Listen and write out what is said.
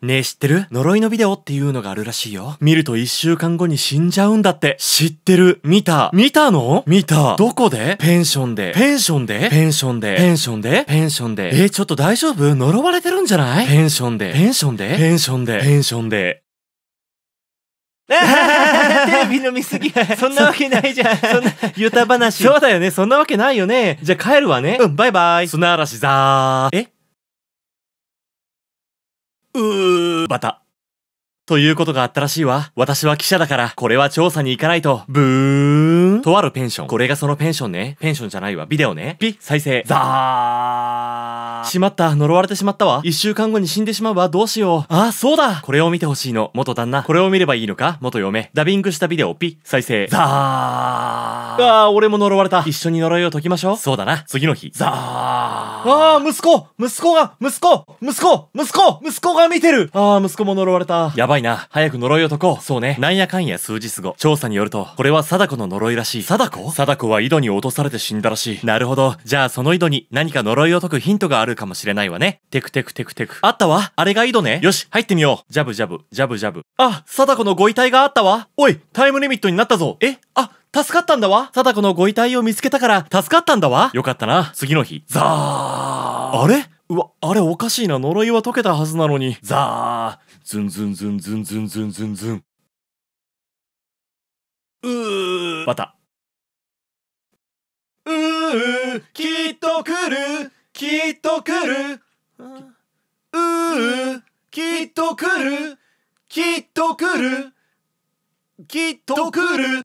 ねえ知ってる？呪いのビデオっていうのがあるらしいよ。見ると一週間後に死んじゃうんだって。知ってる。見た。見たの？見た。どこで？ペンションで。ペンションで？ペンションで。ペンションで？ペンションで。え、ちょっと大丈夫？呪われてるんじゃない？ペンションで。ペンションで？ペンションで。ペンションで。テレビの見すぎ。そんなわけないじゃん。そんな、ゆた話。そうだよね。そんなわけないよね。じゃあ帰るわね。うん、バイバイ。砂嵐ザー。え？うー、バタ。ということがあったらしいわ。私は記者だから、これは調査に行かないと。ブーン。とあるペンション。これがそのペンションね。ペンションじゃないわ。ビデオね。ピッ、再生。ザー。しまった。呪われてしまったわ。一週間後に死んでしまうわ。どうしよう。あ、そうだ。これを見てほしいの。元旦那。これを見ればいいのか？元嫁。ダビングしたビデオ。ピッ、再生。ザー。あー、俺も呪われた。一緒に呪いを解きましょう。そうだな。次の日。ザー。あー、息子息子が息子息子息子息子が見てるあー、息子も呪われた。やばいな。早く呪いを解こう。そうね。なんやかんや数日後。調査によると、これは貞子の呪いらしい。貞子？貞子は井戸に落とされて死んだらしい。なるほど。じゃあその井戸に何か呪いを解くヒントがあるかもしれないわね。テクテクテクテク。あったわ。あれが井戸ね。よし、入ってみよう。ジャブジャブ、ジャブジャブ。あ、貞子のご遺体があったわ。おい、タイムリミットになったぞ。え？あ、助かったんだわ。貞子のご遺体を見つけたから、助かったんだわ。よかったな。次の日。ザー。あれ？うわ、あれおかしいな。呪いは解けたはずなのに。ザー。ズンズンズンズンズンズンズンズン。うー。また。うー。きっと来る。きっと来る。うー。きっと来る。きっと来る。きっと来る。